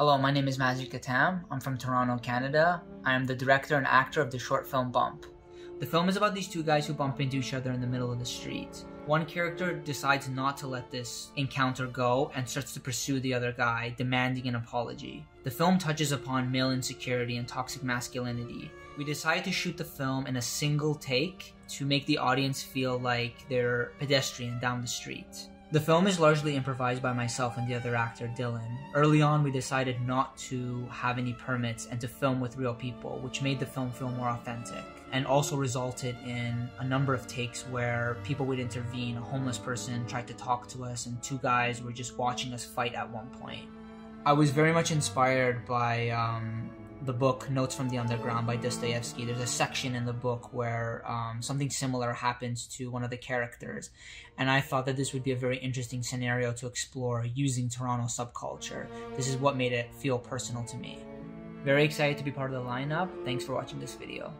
Hello, my name is Maziyar Khatam. I'm from Toronto, Canada. I am the director and actor of the short film Bump. The film is about these two guys who bump into each other in the middle of the street. One character decides not to let this encounter go and starts to pursue the other guy, demanding an apology. The film touches upon male insecurity and toxic masculinity. We decided to shoot the film in a single take to make the audience feel like they're pedestrian down the street. The film is largely improvised by myself and the other actor, Dylan. Early on, we decided not to have any permits and to film with real people, which made the film feel more authentic and also resulted in a number of takes where people would intervene. A homeless person tried to talk to us, and two guys were just watching us fight at one point. I was very much inspired by um, the book Notes from the Underground by Dostoevsky, there's a section in the book where um, something similar happens to one of the characters. And I thought that this would be a very interesting scenario to explore using Toronto subculture. This is what made it feel personal to me. Very excited to be part of the lineup. Thanks for watching this video.